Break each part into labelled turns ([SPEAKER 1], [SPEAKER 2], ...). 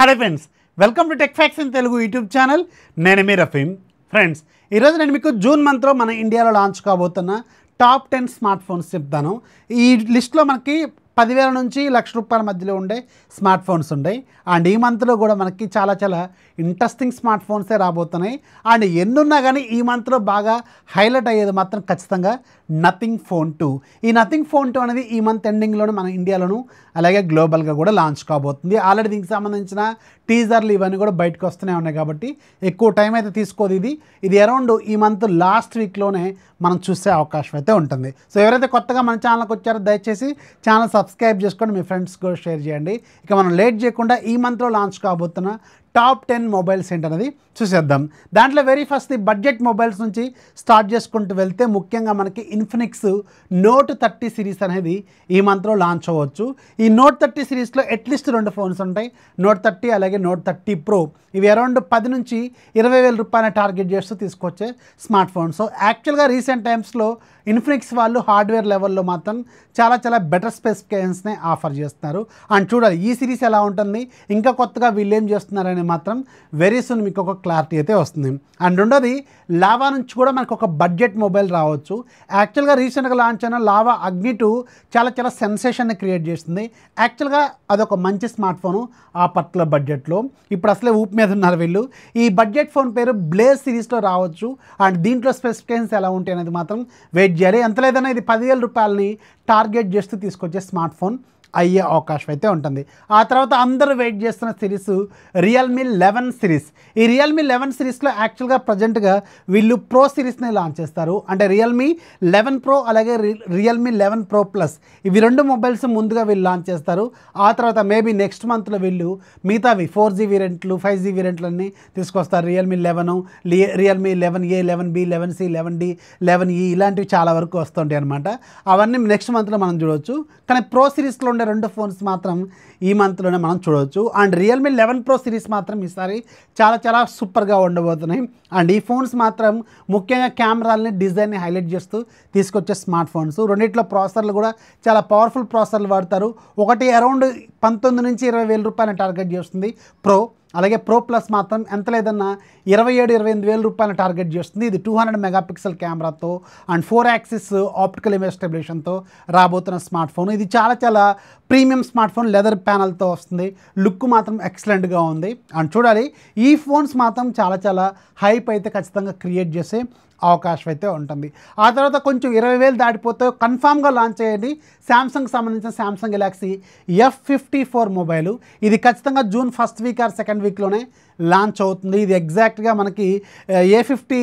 [SPEAKER 1] Hello friends welcome to tech facts in Telugu YouTube channel నేను మీ Rafeem friends ఈరోజు నేను మీకు జూన్ మంత్లో మన ఇండియాలో లాంచ్ కాబోతున్న టాప్ టెన్ స్మార్ట్ ఫోన్స్ చెప్తాను. ఈ లిస్ట్లో మనకి పదివేల నుంచి లక్ష రూపాయల మధ్యలో ఉండే స్మార్ట్ ఫోన్స్ ఉన్నాయి అండ్ ఈ మంత్లో కూడా మనకి చాలా చాలా ఇంట్రెస్టింగ్ స్మార్ట్ ఫోన్సే రాబోతున్నాయి. అండ్ ఎన్నున్నా కానీ ఈ మంత్లో బాగా హైలైట్ అయ్యేది మాత్రం ఖచ్చితంగా నథింగ్ ఫోన్ టూ ఈ నథింగ్ ఫోన్ టూ అనేది ఈ మంత్ ఎండింగ్లోనే మన ఇండియాలోను అలాగే గ్లోబల్గా కూడా లాంచ్ కాబోతుంది. ఆల్రెడీ దీనికి సంబంధించిన టీజర్లు ఇవన్నీ కూడా బయటకు వస్తూనే ఉన్నాయి కాబట్టి ఎక్కువ టైం అయితే తీసుకోదు ఇది. ఇది అరౌండ్ ఈ మంత్ లాస్ట్ వీక్లోనే మనం చూసే అవకాశం అయితే ఉంటుంది. సో ఎవరైతే కొత్తగా మన ఛానల్కి వచ్చారో దయచేసి ఛానల్ సబ్స్క్రైబ్ చేసుకొని మీ ఫ్రెండ్స్ కూడా షేర్ చేయండి. ఇక మనం లేట్ చేయకుండా ఈ మంత్లో లాంచ్ కాబోతున్న టాప్ టెన్ మొబైల్స్ ఏంటన్నది చూసేద్దాం. దాంట్లో వెరీ ఫస్ట్ బడ్జెట్ మొబైల్స్ నుంచి స్టార్ట్ చేసుకుంటూ వెళ్తే ముఖ్యంగా మనకి ఇన్ఫినిక్స్ నోట్ థర్టీ సిరీస్ అనేది ఈ మంత్లో లాంచ్ అవ్వచ్చు. ఈ నోట్ థర్టీ సిరీస్లో అట్లీస్ట్ రెండు ఫోన్స్ ఉంటాయి. నోట్ థర్టీ అలాగే నోట్ థర్టీ ప్రో ఇవి అరౌండ్ పది నుంచి ఇరవై వేల రూపాయల టార్గెట్ చేస్తూ తీసుకొచ్చే స్మార్ట్ ఫోన్స్ యాక్చువల్గా రీసెంట్ టైమ్స్లో ఇన్ఫినిక్స్ వాళ్ళు హార్డ్వేర్ లెవెల్లో మాత్రం చాలా చాలా బెటర్ స్పెసిఫికేషన్స్నే ఆఫర్ చేస్తున్నారు. అండ్ చూడాలి ఈ సిరీస్ ఎలా ఉంటుంది ఇంకా కొత్తగా వీళ్ళు ఏం చేస్తున్నారని మాత్రం వెరీ సూన్ మీకు ఒక క్లారిటీ అయితే వస్తుంది. అండ్ రెండోది లావా నుంచి కూడా మనకు ఒక బడ్జెట్ మొబైల్ రావచ్చు. యాక్చువల్గా రీసెంట్గా లాంచ్ అయిన లావా అగ్ని టూ చాలా చాలా సెన్సేషన్ని క్రియేట్ చేస్తుంది. యాక్చువల్గా అదొక మంచి స్మార్ట్ ఫోను ఆ పర్టికులర్ బడ్జెట్లో ఇప్పుడు అసలే ఊపి మీద ఉన్నారు వీళ్ళు. ఈ బడ్జెట్ ఫోన్ పేరు బ్లేజ్ సిరీస్లో రావచ్చు. అండ్ దీంట్లో స్పెసిఫికేషన్స్ ఎలా ఉంటాయి అనేది మాత్రం వెయిట్ చేయాలి. ఎంత లేదన్నా ఇది పదివేల రూపాయలని టార్గెట్ చేస్తూ తీసుకొచ్చే స్మార్ట్ ఫోన్ అయ్యే అవకాశం అయితే ఉంటుంది. ఆ తర్వాత అందరూ వెయిట్ చేస్తున్న సిరీస్ రియల్మీ లెవెన్ సిరీస్. ఈ రియల్మీ లెవెన్ సిరీస్లో యాక్చువల్గా ప్రజెంట్గా వీళ్ళు ప్రో సిరీస్ని లాంచ్ చేస్తారు. అంటే రియల్మీ లెవెన్ ప్రో అలాగే రియల్మీ లెవెన్ ప్రో ప్లస్ ఇవి రెండు మొబైల్స్ ముందుగా వీళ్ళు లాంచ్ చేస్తారు. ఆ తర్వాత మేబీ నెక్స్ట్ మంత్లో వీళ్ళు మిగతావి ఫోర్ జీ వేరియంట్లు ఫైవ్ జీ వేరియంట్లన్నీ తీసుకొస్తారు. Realme eleven Realme eleven A eleven B eleven C eleven D eleven ఈ ఇలాంటివి చాలా వరకు వస్తుంటాయి అనమాట అవన్నీ నెక్స్ట్ మంత్లో మనం చూడవచ్చు కానీ ప్రో సిరీస్లో ఉండే రెండు ఫోన్స్ మాత్రం ఈ మంత్లోనే మనం చూడవచ్చు. And Realme eleven pro series మాత్రం ఈసారి చాలా చాలా సూపర్గా ఉండబోతున్నాయి. అండ్ ఈ ఫోన్స్ మాత్రం ముఖ్యంగా కెమెరాలని డిజైన్ని హైలైట్ చేస్తూ తీసుకొచ్చే స్మార్ట్ ఫోన్స్ రెండిట్లో ప్రాసెసర్లు కూడా చాలా పవర్ఫుల్ ప్రాసెసర్లు వాడతారు. ఒకటి అరౌండ్ పంతొమ్మిది నుంచి ఇరవై వేల రూపాయల టార్గెట్ చేస్తుంది ప్రో అలాగే ప్రో ప్లస్ మాత్రం ఎంత లేదన్నా ఇరవై ఏడు ఇరవై ఎనిమిది వేల రూపాయల టార్గెట్ చేస్తుంది. ఇది టూ హండ్రెడ్ మెగాపిక్సెల్ కెమెరాతో and four axis optical image స్టెబిలేషన్తో రాబోతున్న స్మార్ట్ ఫోన్ ఇది చాలా చాలా ప్రీమియం స్మార్ట్ ఫోన్ లెదర్ ప్యానల్తో వస్తుంది. లుక్ మాత్రం ఎక్సలెంట్గా ఉంది. అండ్ చూడాలి ఈ ఫోన్స్ మాత్రం చాలా చాలా హైప్ అయితే ఖచ్చితంగా క్రియేట్ చేసే అవకాశం అయితే ఉంటుంది. ఆ తర్వాత కొంచెం ఇరవై వేలు దాటిపోతే కన్ఫామ్గా లాంచ్ అయ్యేది శాంసంగ్ సంబంధించిన Samsung Galaxy F fifty four mobile ఇది ఖచ్చితంగా June first week or second వీక్లోనే launch అవుతుంది. ఇది ఎగ్జాక్ట్గా మనకి ఏ ఫిఫ్టీ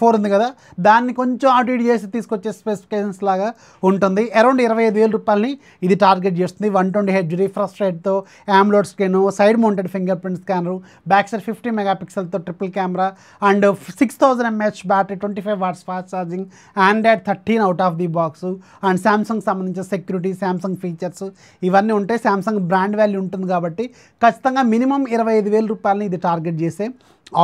[SPEAKER 1] ఫోర్ ఉంది కదా. దాన్ని కొంచెం అటు ఇటు చేసి తీసుకొచ్చే స్పెసిఫికేషన్స్ లాగా ఉంటుంది. అరౌండ్ ఇరవై ఐదు వేల రూపాయలని ఇది టార్గెట్ చేస్తుంది. One twenty H refresh రేట్తో AMOLED screen side mounted finger print scanner back side fifty మెగాపిక్సెల్తో triple camera and six thousand MH battery twenty five watts fast charging Android thirteen out of the box and Samsung సంబంధించిన security Samsung features ఇవన్నీ ఉంటాయి Samsung brand value ఉంటుంది కాబట్టి ఖచ్చితంగా minimum ఇరవై ఐదు వేల రూపాయలని ఇది టార్గెట్ చేసే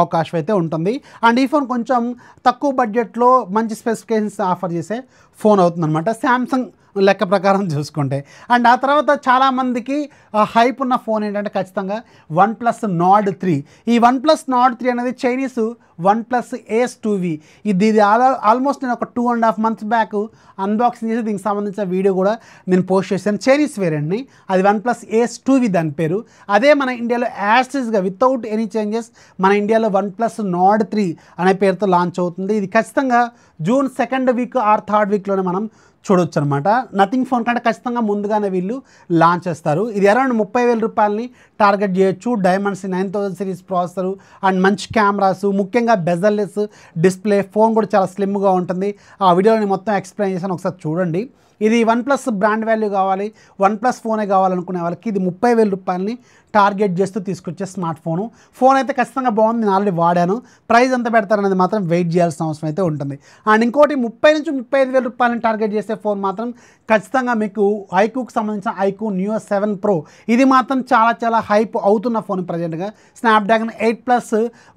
[SPEAKER 1] అవకాశం అయితే ఉంటుంది. అండ్ ఈ ఫోన్ కొంచెం తక్కువ బడ్జెట్లో మంచి స్పెసిఫికేషన్స్ ఆఫర్ చేసే ఫోన్ అవుతుందన్నమాట. శాంసంగ్ లెక్క ప్రకారం చూసుకుంటే. అండ్ ఆ తర్వాత చాలామందికి హైప్ ఉన్న ఫోన్ ఏంటంటే ఖచ్చితంగా వన్ ప్లస్ నాడ్ త్రీ. ఈ వన్ ప్లస్ నాడ్ త్రీ అనేది Chinese one plus Ace two ఇది ఇది ఆల్- ఆల్మోస్ట్ నేను ఒక two and half months back unboxing చేసి దీనికి సంబంధించిన వీడియో కూడా నేను పోస్ట్ చేశాను. చైనీస్ వేరియంట్ని. అది one plus Ace two V దాని పేరు. అదే మన ఇండియాలో యాస్టిస్గా వితౌట్ ఎనీ చేంజెస్ మన ఇండియాలో వన్ ప్లస్ నాడ్ త్రీ అనే పేరుతో లాంచ్ అవుతుంది. ఇది ఖచ్చితంగా June second week or third వీక్లోనే మనం చూడొచ్చు అనమాట నథింగ్ ఫోన్ కంటే ఖచ్చితంగా ముందుగానే వీళ్ళు లాంచ్ చేస్తారు. ఇది అరౌండ్ ముప్పై వేల రూపాయలని టార్గెట్ చేయొచ్చు. Dimensity nine thousand series processor and మంచి కెమెరాస్ ముఖ్యంగా బెజల్లెస్ డిస్ప్లే ఫోన్ కూడా చాలా స్లిమ్గా ఉంటుంది. ఆ వీడియోని మొత్తం ఎక్స్ప్లెయిన్ చేశాను ఒకసారి చూడండి. ఇది వన్ ప్లస్ బ్రాండ్ వాల్యూ కావాలి వన్ ప్లస్ ఫోనే కావాలనుకునే వాళ్ళకి ఇది ముప్పై వేల రూపాయలని టార్గెట్ చేస్తూ తీసుకొచ్చే స్మార్ట్ ఫోను. ఫోన్ అయితే ఖచ్చితంగా బాగుంది నేను ఆల్రెడీ వాడాను. ప్రైస్ ఎంత పెడతారనేది మాత్రం వెయిట్ చేయాల్సిన అవసరం అయితే ఉంటుంది. అండ్ ఇంకోటి ముప్పై నుంచి ముప్పై ఐదు వేల రూపాయలను టార్గెట్ చేసే ఫోన్ మాత్రం ఖచ్చితంగా మీకు ఐక్యూకి సంబంధించిన ఐక్యూ న్యూ సెవెన్ ప్రో. ఇది మాత్రం చాలా చాలా హైప్ అవుతున్న ఫోన్ ప్రజెంట్గా. Snapdragon eight plus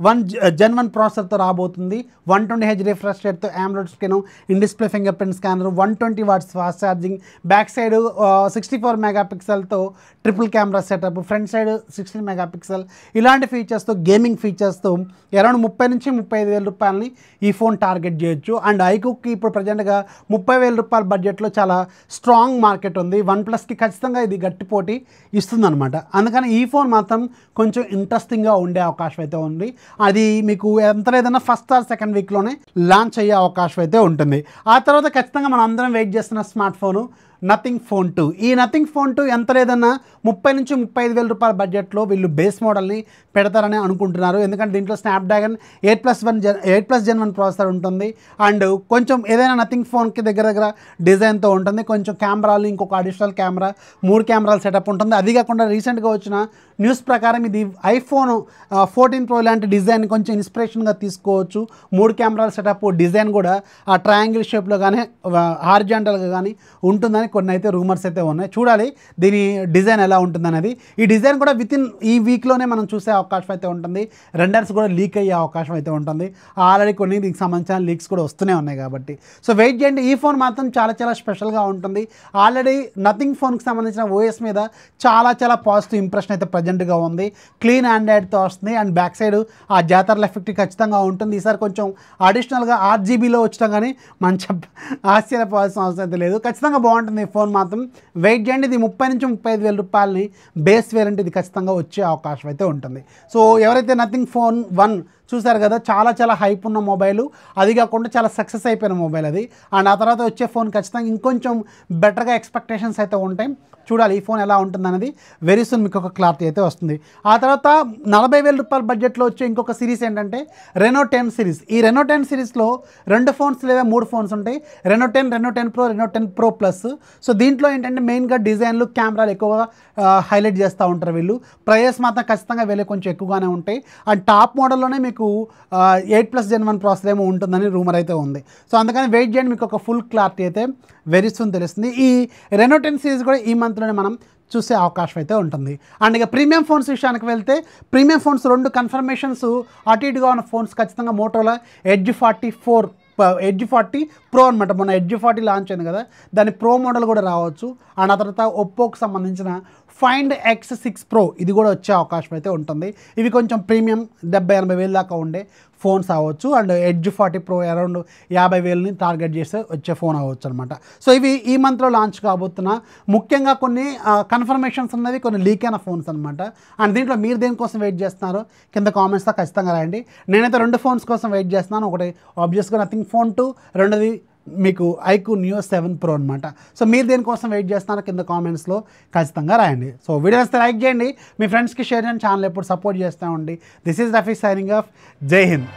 [SPEAKER 1] one gen one ప్రాసెసర్తో రాబోతుంది. One twenty H refresh రేట్తో AMOLED screen in display finger print scanner one twenty watts fast charging back side sixty four mega పిక్సెల్తో triple camera setup front side side sixteen megapixel ఇలాంటి ఫీచర్స్తో gaming ఫీచర్స్తో around ముప్పై నుంచి ముప్పై ఐదు వేల రూపాయలని ఈ phone target చేయొచ్చు. అండ్ ఐకుకి ఇప్పుడు ప్రజెంట్గా ముప్పై వేల రూపాయల బడ్జెట్లో చాలా స్ట్రాంగ్ మార్కెట్ ఉంది. వన్ ప్లస్కి ఖచ్చితంగా ఇది గట్టి పోటీ ఇస్తుందన్నమాట. అందుకని ఈ ఫోన్ మాత్రం కొంచెం ఇంట్రెస్టింగ్గా ఉండే అవకాశం అయితే ఉంది. అది మీకు ఎంత లేదన్నా ఫస్ట్ ఆర్ సెకండ్ వీక్లోనే లాంచ్ అయ్యే అవకాశం అయితే ఉంటుంది. ఆ తర్వాత ఖచ్చితంగా మనం అందరం వెయిట్ చేస్తున్న smart phone Nothing phone two ఈ నథింగ్ ఫోన్ టూ ఎంత లేదన్నా ముప్పై నుంచి ముప్పై ఐదు వేల రూపాయల బడ్జెట్లో వీళ్ళు బేస్ మోడల్ని పెడతారని అనుకుంటున్నారు. ఎందుకంటే దీంట్లో Snapdragon eight plus one gen eight plus gen one processor ఉంటుంది. అండ్ కొంచెం ఏదైనా నథింగ్ ఫోన్కి దగ్గర దగ్గర డిజైన్తో ఉంటుంది. కొంచెం కెమెరాలు ఇంకొక అడిషనల్ కెమెరా మూడు కెమెరాల సెటప్ ఉంటుంది. అది కాకుండా రీసెంట్గా వచ్చిన న్యూస్ ప్రకారం ఇది ఐఫోన్ ఫోర్టీన్ ప్రో లాంటి డిజైన్ కొంచెం ఇన్స్పిరేషన్గా తీసుకోవచ్చు. మూడు కెమెరాల సెటప్ డిజైన్ కూడా ఆ ట్రయాంగిల్ షేప్లో కానీ హార్జాంటల్గా కానీ ఉంటుందని కొన్ని అయితే రూమర్స్ అయితే ఉన్నాయి. చూడాలి దీని డిజైన్ ఎలా ఉంటుందనేది. ఈ డిజైన్ కూడా విత్ ఇన్ ఈ వీక్లోనే మనం చూసే అవకాశం అయితే ఉంటుంది. రెండర్స్ కూడా లీక్ అయ్యే అవకాశం అయితే ఉంటుంది. ఆల్రెడీ కొన్ని దీనికి సంబంధించిన లీక్స్ కూడా వస్తూనే ఉన్నాయి కాబట్టి. సో వెయిట్ చేయండి. ఈ ఫోన్ మాత్రం చాలా చాలా స్పెషల్గా ఉంటుంది. ఆల్రెడీ నథింగ్ ఫోన్కి సంబంధించిన ఓఎస్ మీద చాలా చాలా పాజిటివ్ ఇంప్రెషన్ అయితే ప్రజెంట్గా ఉంది. క్లీన్ ఆండ్రాయిడ్తో వస్తుంది. అండ్ బ్యాక్ సైడ్ ఆ జాతరల ఎఫెక్ట్ ఖచ్చితంగా ఉంటుంది. ఈసారి కొంచెం అడిషనల్గా ఆర్ జీబీలో కానీ మనం చెప్ప ఆశ్చర్యపోవాల్సిన అవసరం అయితే లేదు. ఖచ్చితంగా బాగుంటుంది. ఈ ఫోన్ మాత్రం వెయిట్ చేయండి. ఇది ముప్పై నుంచి ముప్పై ఐదు వేల రూపాయలని బేస్ వేరియంట్ ఇది ఖచ్చితంగా వచ్చే అవకాశం అయితే ఉంటుంది. సో ఎవరైతే నథింగ్ ఫోన్ వన్ చూసారు కదా చాలా చాలా హైప్ ఉన్న మొబైల్ అది కాకుండా చాలా సక్సెస్ అయిపోయిన మొబైల్ అది. అండ్ ఆ తర్వాత వచ్చే ఫోన్ ఖచ్చితంగా ఇంకొంచెం బెటర్గా ఎక్స్పెక్టేషన్స్ అయితే ఉంటాయి. చూడాలి ఈ ఫోన్ ఎలా ఉంటుందనేది. వెరీ సూన్ మీకు ఒక క్లారిటీ అయితే వస్తుంది. ఆ తర్వాత నలభై వేల రూపాయల బడ్జెట్లో వచ్చే ఇంకొక సిరీస్ ఏంటంటే రెనో టెన్ సిరీస్. ఈ రెనో టెన్ సిరీస్లో రెండు ఫోన్స్ లేదా మూడు ఫోన్స్ ఉంటాయి. Reno ten Reno ten pro Reno ten pro plus so దీంట్లో ఏంటంటే మెయిన్గా డిజైన్లు కెమెరాలు ఎక్కువగా హైలైట్ చేస్తూ ఉంటారు వీళ్ళు. ప్రైజెస్ మాత్రం ఖచ్చితంగా వీళ్ళే కొంచెం ఎక్కువగానే ఉంటాయి. అండ్ టాప్ మోడల్లోనే మీకు eight plus gen one process ఏమో ఉంటుందని రూమర్ అయితే ఉంది. సో అందుకని వెయిట్ చేయండి మీకు ఒక ఫుల్ క్లారిటీ అయితే వెరీ సూన్ తెలుస్తుంది. ఈ రెనో టెన్ సిరీస్ కూడా ఈ మంత్లోనే మనం చూసే అవకాశం అయితే ఉంటుంది. అండ్ ఇక ప్రీమియం ఫోన్స్ విషయానికి వెళ్తే ప్రీమియం ఫోన్స్ రెండు కన్ఫర్మేషన్స్ అటు ఇటుగా ఉన్న ఫోన్స్ ఖచ్చితంగా మోటోలో Edge forty four Edge forty pro అనమాట మొన్న ఎడ్జ్ ఫార్టీ లాంచ్ అయింది కదా. దాని ప్రో మోడల్ కూడా రావచ్చు. అండ్ ఆ తర్వాత ఒప్పోకి సంబంధించిన ఫైండ్ ఎక్స్ సిక్స్ ప్రో ఇది కూడా వచ్చే అవకాశం అయితే ఉంటుంది. ఇవి కొంచెం ప్రీమియం డెబ్బై ఎనభై వేలు దాకా ఉండే ఫోన్స్ అవ్వచ్చు. And Edge forty pro around యాభై వేలని టార్గెట్ చేస్తే వచ్చే ఫోన్ అవ్వచ్చు అనమాట సో ఇవి ఈ మంత్లో లాంచ్ కాబోతున్న ముఖ్యంగా కొన్ని కన్ఫర్మేషన్స్ ఉన్నవి కొన్ని లీక్ అయిన ఫోన్స్ అనమాట అండ్ దీంట్లో మీరు దేనికోసం వెయిట్ చేస్తున్నారు కింద కామెంట్స్లో ఖచ్చితంగా రాయండి. నేనైతే రెండు ఫోన్స్ కోసం వెయిట్ చేస్తున్నాను. ఒకటి ఆబ్వియస్గా నథింగ్ ఫోన్ టూ రెండోది మీకు ఐకు న్యూ సెవెన్ ప్రో అనమాట సో మీరు దేనికోసం వెయిట్ చేస్తున్నారో కింద కామెంట్స్లో ఖచ్చితంగా రాయండి. సో వీడియో వస్తే లైక్ చేయండి. మీ ఫ్రెండ్స్కి షేర్ చేయండి. ఛానల్ ఎప్పుడు సపోర్ట్ చేస్తూ ఉండి. This is Rafi signing off. Jai Hind.